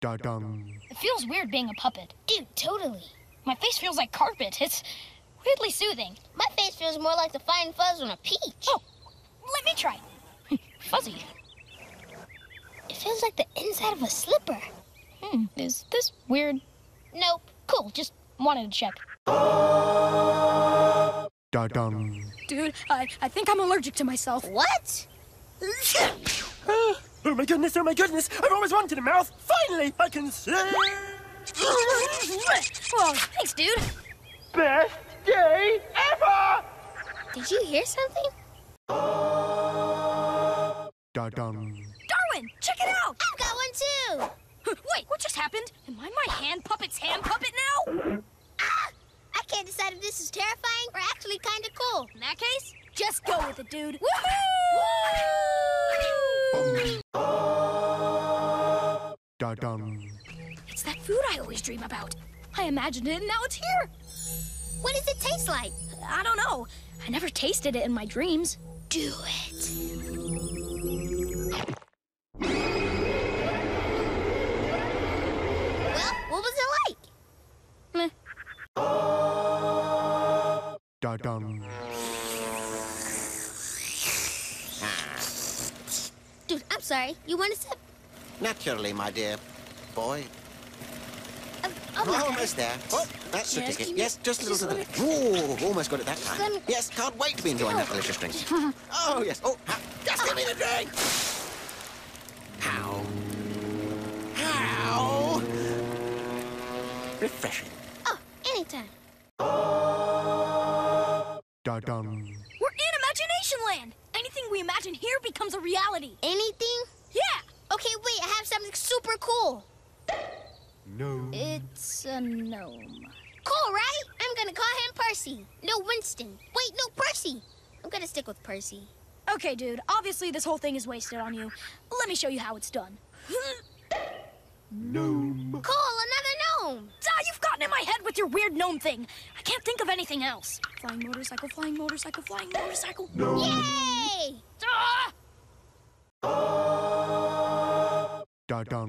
Da dum. It feels weird being a puppet. Dude, totally. My face feels like carpet. It's weirdly soothing. My face feels more like the fine fuzz on a peach. Oh, let me try. Fuzzy. It feels like the inside of a slipper. Hmm, is this weird? Nope. Cool, just wanted to check. Da dum. Dude, I, I think I'm allergic to myself. What? Oh, my goodness, oh my goodness! I've always wanted a mouth! Finally, I can see! Whoa, thanks, dude. Best day ever! Did you hear something? Da dum. Darwin, check it out! I've got one too. Wait, what just happened? Am I my hand puppet's hand puppet now? Ah! I can't decide if this is terrifying or actually kind of cool. In that case, just go with it, dude. Woohoo! Da dum. It's that food I always dream about. I imagined it and now it's here. What does it taste like? I don't know. I never tasted it in my dreams. Do it. Well, what was it like? Meh. Da dum. Sorry. You want a sip? Naturally, my dear boy. Um, oh my God. Almost there. Oh, that's the Yes, ticket. Yes, just a little to the left. Ooh, almost got it that time. Let me- Yes, can't wait to be enjoying that delicious drink. Oh, yes. Oh, ha- just give me the drink. How? How? Refreshing. Oh, anytime. Da dum. We're in Imagination Land. Anything we imagine here becomes a reality. Anything? Yeah. Okay, wait, I have something super cool. No. It's a gnome. Cool, right? I'm gonna call him Percy. No, Winston. Wait, no, Percy. I'm gonna stick with Percy. Okay, dude. Obviously, this whole thing is wasted on you. Let me show you how it's done. Gnome. Cool, another gnome. Ah, you've gotten in my head with your weird gnome thing. I can't think of anything else. Flying motorcycle, flying motorcycle, flying motorcycle. Yay! Ah! Da dum.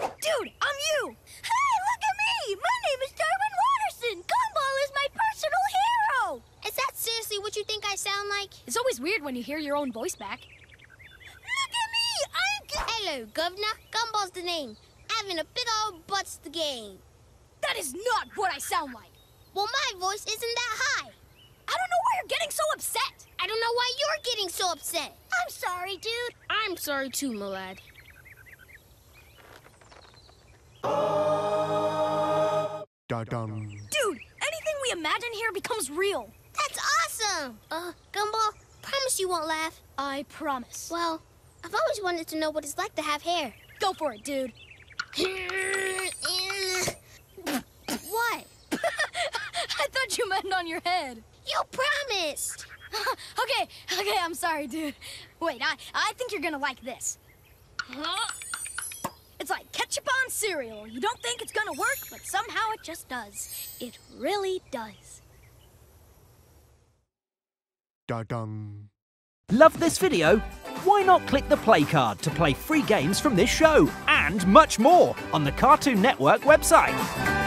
Dude, I'm you. Hey, look at me. My name is Darwin Watterson. Gumball is my personal hero. Is that seriously what you think I sound like? It's always weird when you hear your own voice back. Look at me! I'm g- Hello, Governor. Gumball's the name. Having a big old butt's the game. That is not what I sound like. Well, my voice isn't that high. I don't know why you're getting so upset. I don't know why you're getting so upset. I'm sorry, dude. I'm sorry too, my lad. Da dum. Dude, anything we imagine here becomes real. That's awesome! Uh, Gumball, promise you won't laugh. I promise. Well, I've always wanted to know what it's like to have hair. Go for it, dude. what? I thought you meant on your head. You promised! okay, okay, I'm sorry, dude. Wait, I, I think you're gonna like this. It's like ketchup on cereal. You don't think it's gonna work, but somehow it just does. It really does. Da dum. Love this video? Why not click the play card to play free games from this show and much more on the Cartoon Network website?